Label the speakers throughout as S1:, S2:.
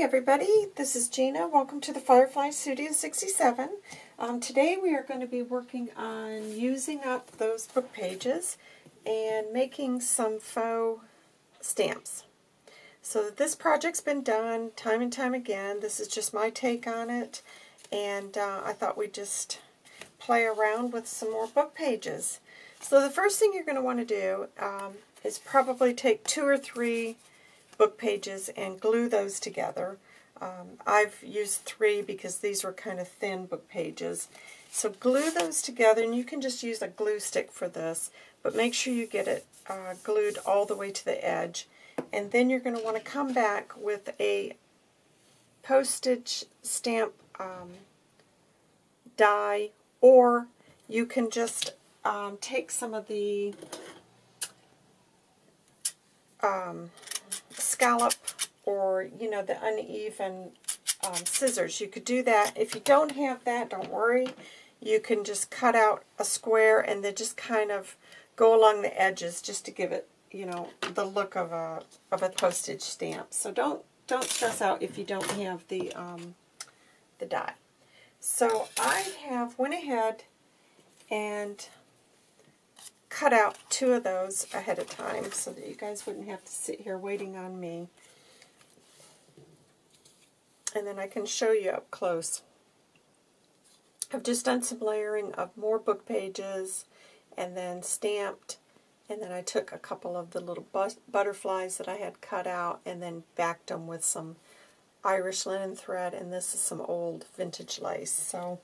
S1: morning, everybody. This is Gina. Welcome to the Firefly Studio 67. Um, today we are going to be working on using up those book pages and making some faux stamps. So this project's been done time and time again. This is just my take on it, and uh, I thought we'd just play around with some more book pages. So the first thing you're going to want to do um, is probably take two or three book pages and glue those together. Um, I've used three because these were kind of thin book pages. So glue those together, and you can just use a glue stick for this, but make sure you get it uh, glued all the way to the edge. And then you're going to want to come back with a postage stamp um, die, or you can just um, take some of the um, scallop or, you know, the uneven um, scissors. You could do that. If you don't have that, don't worry. You can just cut out a square and then just kind of go along the edges just to give it, you know, the look of a of a postage stamp. So don't don't stress out if you don't have the um, the die. So I have went ahead and cut out two of those ahead of time so that you guys wouldn't have to sit here waiting on me. And then I can show you up close. I've just done some layering of more book pages and then stamped and then I took a couple of the little butterflies that I had cut out and then backed them with some Irish linen thread and this is some old vintage lace. So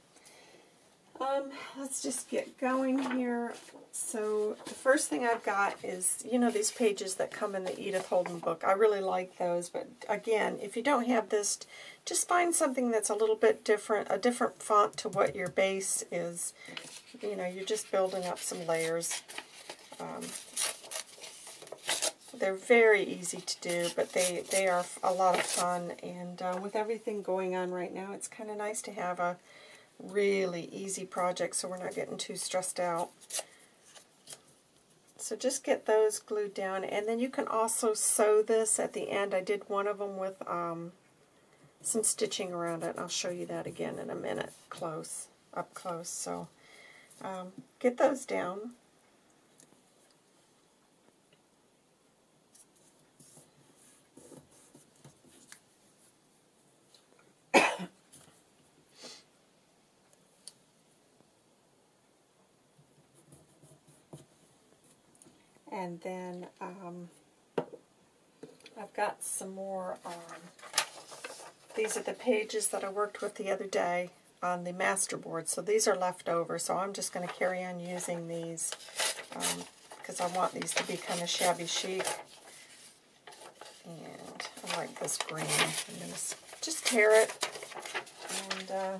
S1: um, let's just get going here. So the first thing I've got is, you know, these pages that come in the Edith Holden book. I really like those, but again, if you don't have this, just find something that's a little bit different, a different font to what your base is. You know, you're just building up some layers. Um, they're very easy to do, but they, they are a lot of fun, and uh, with everything going on right now, it's kind of nice to have a really easy project so we're not getting too stressed out. So just get those glued down and then you can also sew this at the end. I did one of them with um, some stitching around it. I'll show you that again in a minute close, up close. So um, get those down. And then um, I've got some more, um, these are the pages that I worked with the other day on the masterboard. So these are left over, so I'm just going to carry on using these because um, I want these to be kind of shabby chic. And I like this green. I'm going to just tear it and, uh,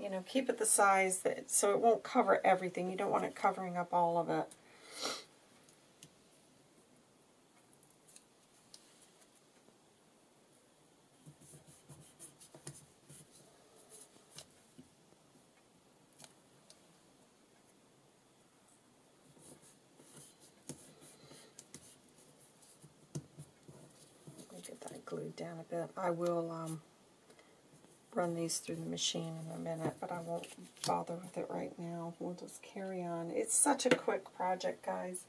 S1: you know, keep it the size that so it won't cover everything. You don't want it covering up all of it. Glued down a bit. I will um, run these through the machine in a minute, but I won't bother with it right now. We'll just carry on. It's such a quick project, guys.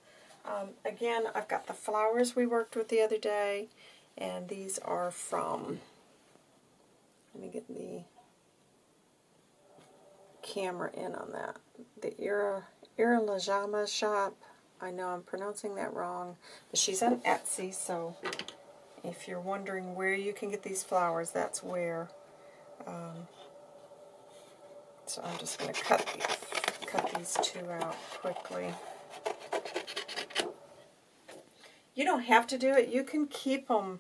S1: Um, again, I've got the flowers we worked with the other day, and these are from, let me get the camera in on that, the Ira, Ira Lajama shop. I know I'm pronouncing that wrong, but she's on Etsy, so if you're wondering where you can get these flowers, that's where. Um, so I'm just going to cut these, cut these two out quickly. You don't have to do it. You can keep them,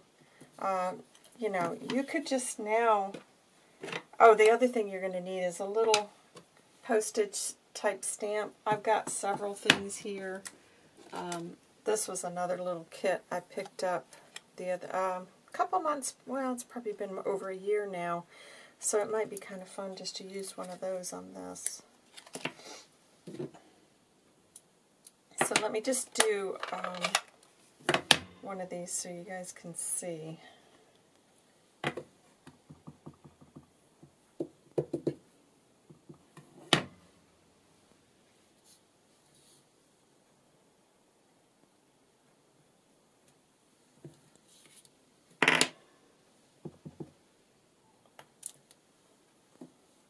S1: uh, you know, you could just now... Oh, the other thing you're going to need is a little postage type stamp. I've got several things here. Um, this was another little kit I picked up the other, um, couple months, well, it's probably been over a year now, so it might be kind of fun just to use one of those on this. So let me just do um, one of these so you guys can see.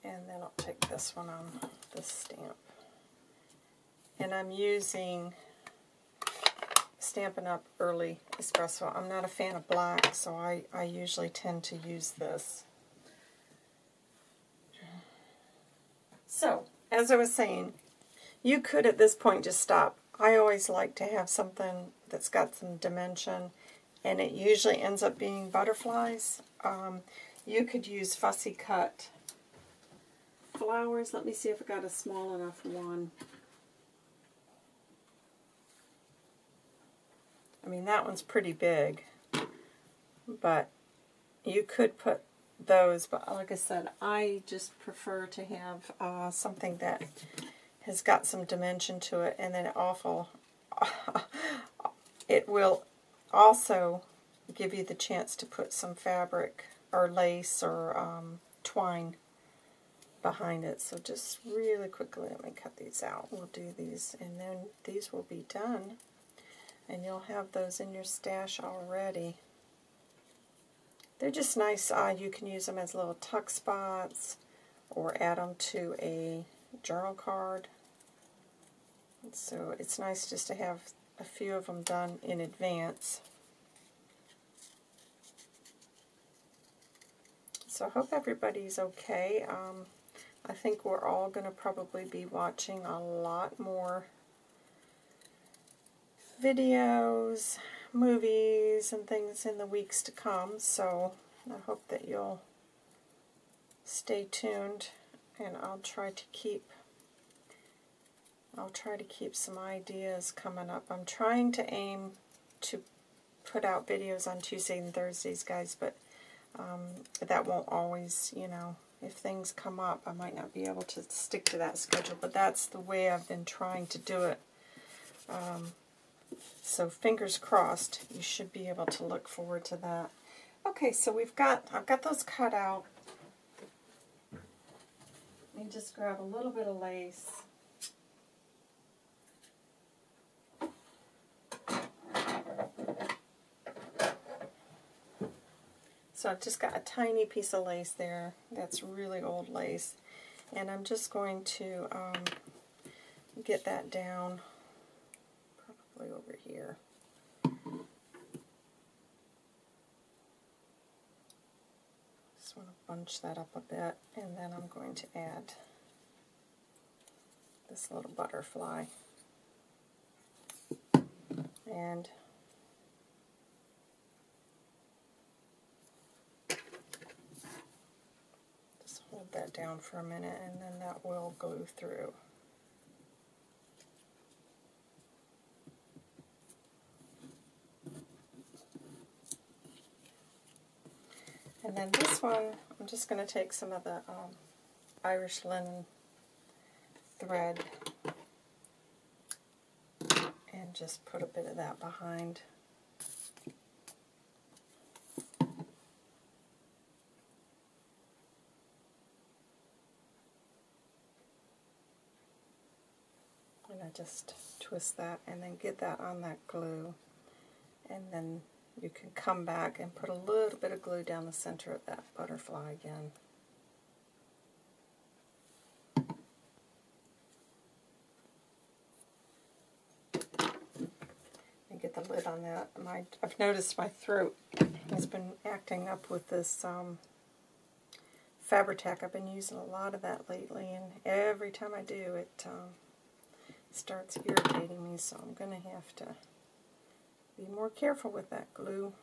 S1: And then I'll take this one on the stamp. And I'm using Stampin' Up! Early Espresso. I'm not a fan of black, so I, I usually tend to use this. So, as I was saying, you could at this point just stop. I always like to have something that's got some dimension, and it usually ends up being butterflies. Um, you could use fussy cut flowers. Let me see if I got a small enough one. I mean, that one's pretty big, but you could put those, but like I said, I just prefer to have uh, something that has got some dimension to it, and then awful, it will also give you the chance to put some fabric or lace or um, twine behind it. So just really quickly, let me cut these out. We'll do these, and then these will be done, and you'll have those in your stash already. They're just nice. Uh, you can use them as little tuck spots or add them to a journal card. So it's nice just to have a few of them done in advance. So I hope everybody's okay. Um, I think we're all going to probably be watching a lot more videos movies and things in the weeks to come, so I hope that you'll stay tuned and I'll try to keep I'll try to keep some ideas coming up. I'm trying to aim to put out videos on Tuesdays and Thursdays, guys, but um, that won't always, you know, if things come up, I might not be able to stick to that schedule, but that's the way I've been trying to do it. Um, so fingers crossed, you should be able to look forward to that. Okay, so we've got, I've got those cut out. Let me just grab a little bit of lace. So I've just got a tiny piece of lace there. That's really old lace. And I'm just going to um, get that down probably over here. Just want to bunch that up a bit, and then I'm going to add this little butterfly. And just hold that down for a minute, and then that will glue through. And then this one, I'm just going to take some of the um, Irish linen thread and just put a bit of that behind. Just twist that and then get that on that glue and then you can come back and put a little bit of glue down the center of that butterfly again. And get the lid on that. My, I've noticed my throat has been acting up with this um, Fabri-Tac. I've been using a lot of that lately, and every time I do, it um, starts irritating me, so I'm going to have to be more careful with that glue.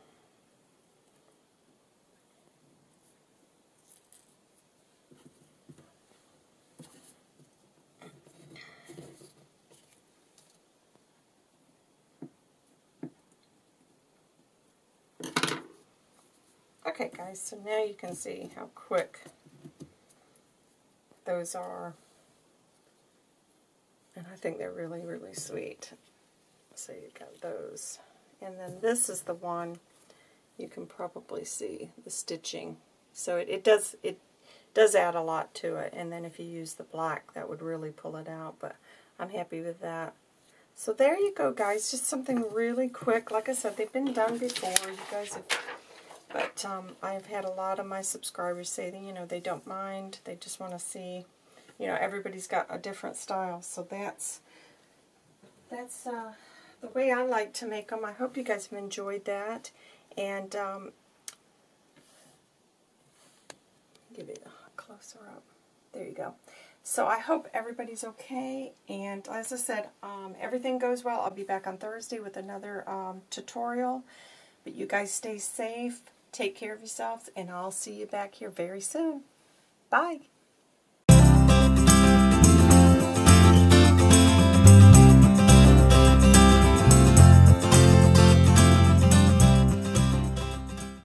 S1: Okay guys, so now you can see how quick those are. Think they're really, really sweet. So you've got those. And then this is the one you can probably see the stitching. So it, it does it does add a lot to it. And then if you use the black, that would really pull it out. But I'm happy with that. So there you go, guys. Just something really quick. Like I said, they've been done before. You guys have, But um, I've had a lot of my subscribers say that, you know, they don't mind. They just want to see, you know, everybody's got a different style. So that's, that's uh, the way I like to make them. I hope you guys have enjoyed that. And um, give it a closer up. There you go. So I hope everybody's okay. And as I said, um, everything goes well. I'll be back on Thursday with another um, tutorial. But you guys stay safe, take care of yourselves, and I'll see you back here very soon. Bye.